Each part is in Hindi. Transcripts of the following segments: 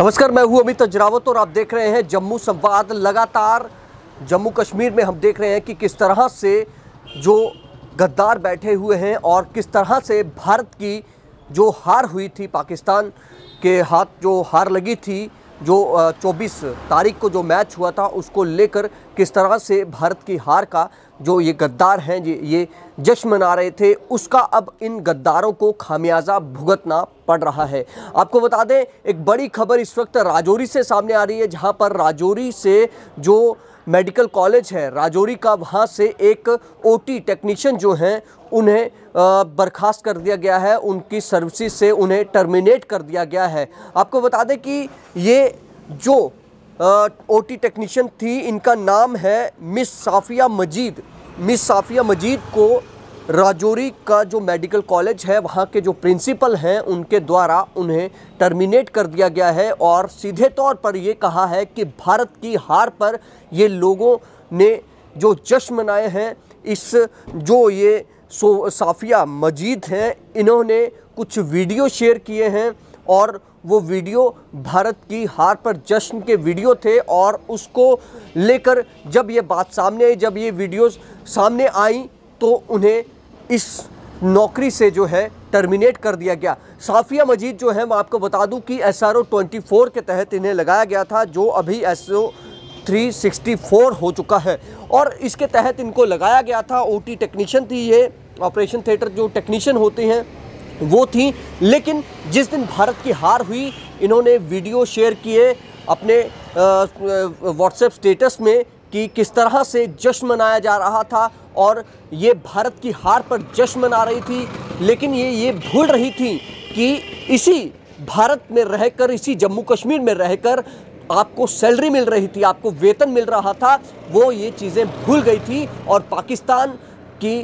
नमस्कार, मैं हूँ अमित अजरावत और आप देख रहे हैं जम्मू संवाद। लगातार जम्मू कश्मीर में हम देख रहे हैं कि किस तरह से जो गद्दार बैठे हुए हैं और किस तरह से भारत की जो हार हुई थी, पाकिस्तान के हाथ जो हार लगी थी जो 24 तारीख को जो मैच हुआ था, उसको लेकर किस तरह से भारत की हार का जो ये गद्दार हैं, ये ये जश्न मना रहे थे, उसका अब इन गद्दारों को खामियाजा भुगतना पड़ रहा है। आपको बता दें, एक बड़ी खबर इस वक्त राजौरी से सामने आ रही है, जहाँ पर राजौरी से जो मेडिकल कॉलेज है। राजौरी का वहाँ से एक ओटी टेक्नीशियन जो हैं, उन्हें बर्खास्त कर दिया गया है। उनकी सर्विस से उन्हें टर्मिनेट कर दिया गया है। आपको बता दें कि ये जो ओ टी टेक्नीशियन थी, इनका नाम है मिस साफिया मजीद। मिस साफिया मजीद को राजौरी का जो मेडिकल कॉलेज है, वहाँ के जो प्रिंसिपल हैं, उनके द्वारा उन्हें टर्मिनेट कर दिया गया है और सीधे तौर पर ये कहा है कि भारत की हार पर ये लोगों ने जो जश्न मनाए हैं, इस जो ये सो, साफिया मजीद हैं, इन्होंने कुछ वीडियो शेयर किए हैं और वो वीडियो भारत की हार पर जश्न के वीडियो थे और उसको लेकर जब ये बात सामने आई, जब ये वीडियोस सामने आई तो उन्हें इस नौकरी से जो है टर्मिनेट कर दिया गया। साफिया मजीद जो है, मैं आपको बता दूँ कि S R O twenty four के तहत इन्हें लगाया गया था, जो अभी S O three sixty four हो चुका है। और इसके तहत इनको लगाया गया था ओ टी टेक्नीशियन थी ये ऑपरेशन थिएटर जो टेक्नीशियन होते हैं, वो थी। लेकिन जिस दिन भारत की हार हुई, इन्होंने वीडियो शेयर किए अपने व्हाट्सएप स्टेटस में कि किस तरह से जश्न मनाया जा रहा था और ये भारत की हार पर जश्न मना रही थी, लेकिन ये ये भूल रही थी कि इसी भारत में रहकर, इसी जम्मू कश्मीर में रहकर आपको सैलरी मिल रही थी, आपको वेतन मिल रहा था, वो ये चीज़ें भूल गई थी। और पाकिस्तान की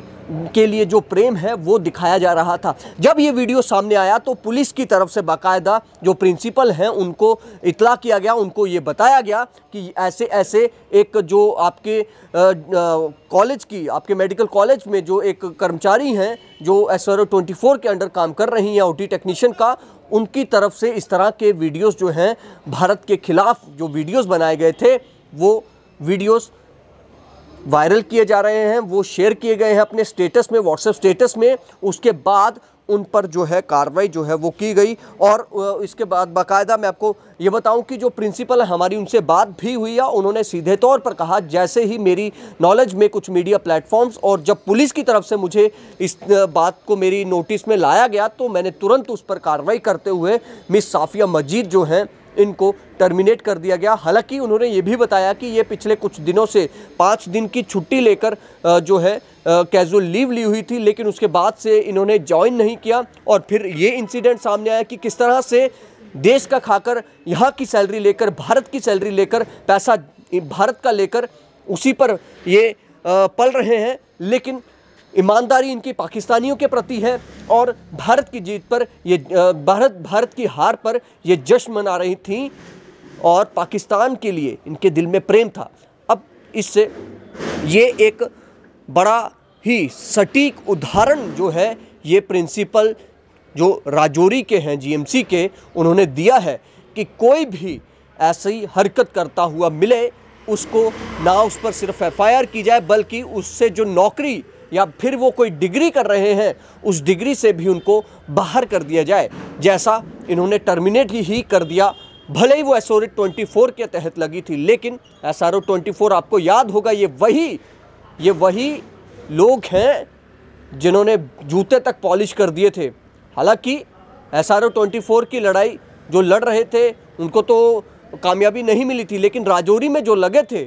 के लिए जो प्रेम है, वो दिखाया जा रहा था। जब ये वीडियो सामने आया तो पुलिस की तरफ़ से बाकायदा जो प्रिंसिपल हैं, उनको इतला किया गया, उनको ये बताया गया कि ऐसे ऐसे एक जो आपके कॉलेज की, आपके मेडिकल कॉलेज में जो एक कर्मचारी हैं, जो एस आर के अंडर काम कर रही हैं ओटी टेक्नीशियन का, उनकी तरफ़ से इस तरह के वीडियोस जो हैं, भारत के खिलाफ जो वीडियोस बनाए गए थे, वो वीडियोस वायरल किए जा रहे हैं, वो शेयर किए गए हैं अपने स्टेटस में व्हाट्सएप स्टेटस में। उसके बाद उन पर जो है कार्रवाई जो है वो की गई और इसके बाद बाकायदा मैं आपको ये बताऊँ कि जो प्रिंसिपल है, हमारी उनसे बात भी हुई है उन्होंने सीधे तौर पर कहा, जैसे ही मेरी नॉलेज में कुछ मीडिया प्लेटफॉर्म्स और जब पुलिस की तरफ़ से मुझे इस बात को मेरी नोटिस में लाया गया तो मैंने तुरंत उस पर कार्रवाई करते हुए मिस साफिया मजीद जो हैं इनको टर्मिनेट कर दिया गया। हालाँकि उन्होंने ये भी बताया कि ये पिछले कुछ दिनों से पाँच दिन की छुट्टी लेकर जो है कैजुअल लीव ली हुई थी, लेकिन उसके बाद से इन्होंने ज्वाइन नहीं किया और फिर ये इंसिडेंट सामने आया कि किस तरह से देश का खाकर यहाँ की सैलरी लेकर, भारत की सैलरी लेकर, पैसा, भारत का लेकर उसी पर ये पल रहे हैं। लेकिन ईमानदारी इनकी पाकिस्तानियों के प्रति है और भारत की जीत पर ये भारत भारत की हार पर ये जश्न मना रही थी और पाकिस्तान के लिए इनके दिल में प्रेम था। अब इससे ये एक बड़ा ही सटीक उदाहरण जो है, ये प्रिंसिपल जो राजौरी के हैं, जीएमसी के, उन्होंने दिया है कि कोई भी ऐसी हरकत करता हुआ मिले, उसको ना उस पर सिर्फ़ एफआईआर की जाए, बल्कि उससे जो नौकरी या फिर वो कोई डिग्री कर रहे हैं, उस डिग्री से भी उनको बाहर कर दिया जाए। जैसा इन्होंने टर्मिनेट ही ही कर दिया, भले ही वो एस ट्वेंटी फोर के तहत लगी थी, लेकिन एस आर ट्वेंटी फोर आपको याद होगा, ये वही ये वही लोग हैं जिन्होंने जूते तक पॉलिश कर दिए थे। हालाँकि एस आर ट्वेंटी फोर की लड़ाई, जो लड़ रहे थे, उनको तो कामयाबी नहीं मिली थी, लेकिन राजौरी में जो लगे थे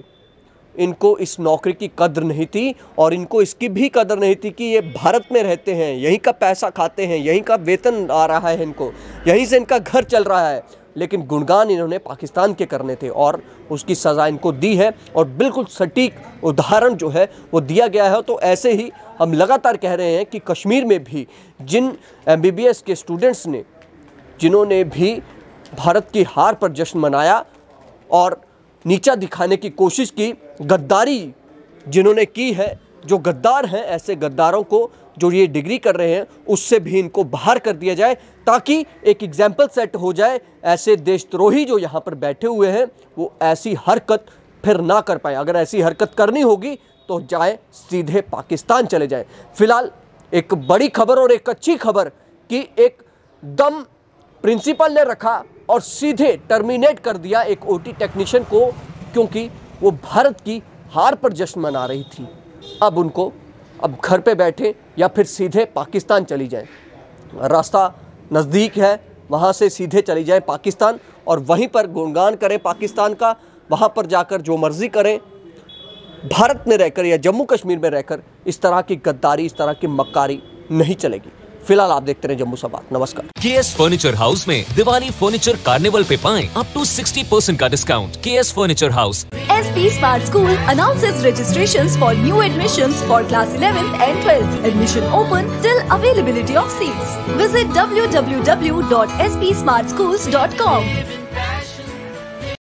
इनको इस नौकरी की कदर नहीं थी और इनको इसकी भी कदर नहीं थी कि ये भारत में रहते हैं, यहीं का पैसा खाते हैं, यहीं का वेतन आ रहा है इनको, यहीं से इनका घर चल रहा है। लेकिन गुणगान इन्होंने पाकिस्तान के करने थे और उसकी सज़ा इनको दी है और बिल्कुल सटीक उदाहरण जो है वो दिया गया है। तो ऐसे ही हम लगातार कह रहे हैं कि कश्मीर में भी जिन एमबीबीएस के स्टूडेंट्स ने, जिन्होंने भी भारत की हार पर जश्न मनाया और नीचा दिखाने की कोशिश की, गद्दारी जिन्होंने की है, जो गद्दार हैं, ऐसे गद्दारों को जो ये डिग्री कर रहे हैं, उससे भी इनको बाहर कर दिया जाए, ताकि एक एग्ज़ाम्पल सेट हो जाए, ऐसे देशद्रोही जो यहाँ पर बैठे हुए हैं, वो ऐसी हरकत फिर ना कर पाए। अगर ऐसी हरकत करनी होगी तो जाए सीधे पाकिस्तान चले जाए। फ़िलहाल एक बड़ी खबर और एक अच्छी खबर कि एक दम प्रिंसिपल ने रखा और सीधे टर्मिनेट कर दिया एक ओटी टेक्नीशियन को, क्योंकि वो भारत की हार पर जश्न मना रही थी। अब उनको, अब घर पे बैठे या फिर सीधे पाकिस्तान चली जाए। रास्ता नज़दीक है, वहाँ से सीधे चली जाए पाकिस्तान और वहीं पर गुणगान करें पाकिस्तान का, वहाँ पर जाकर जो मर्ज़ी करें। भारत में रहकर या जम्मू कश्मीर में रहकर इस तरह की गद्दारी, इस तरह की मक्कारी नहीं चलेगी। फ़िलहाल आप देखते रहे जम्मू सवाल नमस्कार। के एस फर्नीचर हाउस में दिवाली फर्नीचर कार्निवल पे पाए अप टू सिक्सटी परसेंट का discount K S furniture house S P smart school announces registration for new admission for class eleven and twelfth admission open till availability of seat visit W W W dot S P smart school dot com